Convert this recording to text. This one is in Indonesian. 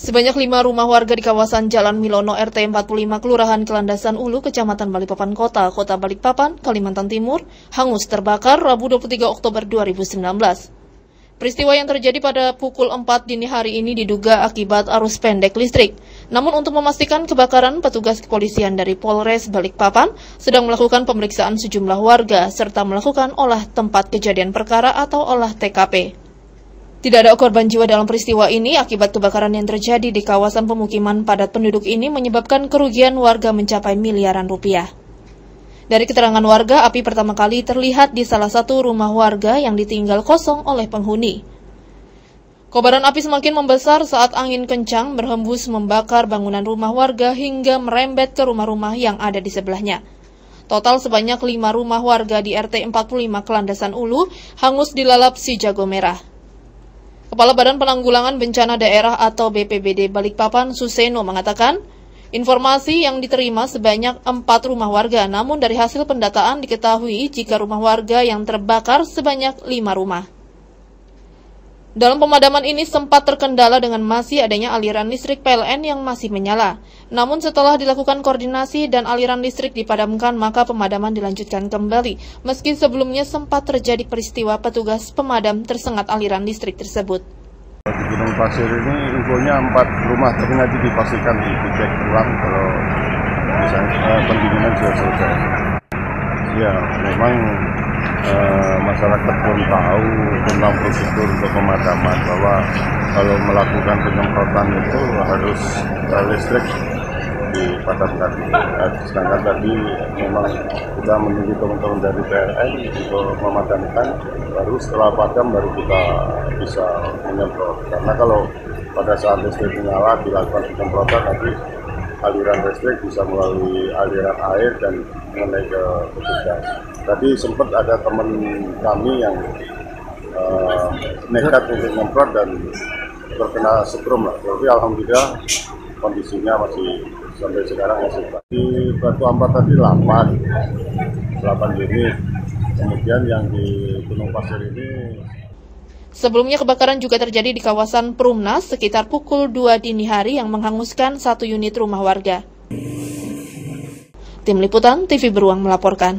Sebanyak lima rumah warga di kawasan Jalan Milono RT 45 Kelurahan Kelandasan Ulu, Kecamatan Balikpapan Kota, Kota Balikpapan, Kalimantan Timur, hangus terbakar Rabu 23 Oktober 2019. Peristiwa yang terjadi pada pukul 4 dini hari ini diduga akibat arus pendek listrik. Namun untuk memastikan kebakaran, petugas kepolisian dari Polres Balikpapan sedang melakukan pemeriksaan sejumlah warga serta melakukan olah tempat kejadian perkara atau olah TKP. Tidak ada korban jiwa dalam peristiwa ini akibat kebakaran yang terjadi di kawasan pemukiman padat penduduk ini menyebabkan kerugian warga mencapai miliaran rupiah. Dari keterangan warga, api pertama kali terlihat di salah satu rumah warga yang ditinggal kosong oleh penghuni. Kobaran api semakin membesar saat angin kencang berhembus membakar bangunan rumah warga hingga merembet ke rumah-rumah yang ada di sebelahnya. Total sebanyak lima rumah warga di RT 45 Kelandasan Ulu hangus dilalap si jago merah. Kepala Badan Penanggulangan Bencana Daerah atau BPBD Balikpapan Suseno mengatakan, informasi yang diterima sebanyak empat rumah warga, namun dari hasil pendataan diketahui jika rumah warga yang terbakar sebanyak lima rumah. Dalam pemadaman ini sempat terkendala dengan masih adanya aliran listrik PLN yang masih menyala. Namun setelah dilakukan koordinasi dan aliran listrik dipadamkan, maka pemadaman dilanjutkan kembali. Meski sebelumnya sempat terjadi peristiwa petugas pemadam tersengat aliran listrik tersebut. Di Gunung Pasir ini infonya empat rumah tapi nanti dipastikan dicek ulang kalau misalnya eh, pendinginan sudah selesai. Ya, memang eh, masyarakat belum tahu tentang prosedur pemadaman bahwa kalau melakukan penyemprotan itu harus eh, listrik dipadamkan. Eh, sedangkan tadi memang kita menunggu teman-teman dari PLN untuk memadamkan, baru setelah padam baru kita bisa menyemprot. Karena kalau pada saat listrik menyala dilakukan penyemprotan tadi aliran listrik bisa melalui aliran air dan mengenai ke petugas. Tadi sempat ada teman kami yang nekat untuk memprot dan terkena setrum lah. Tapi alhamdulillah kondisinya masih sampai sekarang masih baik. Di batu ampat tadi 8, 8 unit. Kemudian yang di Gunung Pasir ini Sebelumnya kebakaran juga terjadi di kawasan Perumnas sekitar pukul 2 dini hari yang menghanguskan satu unit rumah warga. Tim Liputan TV Beruang melaporkan.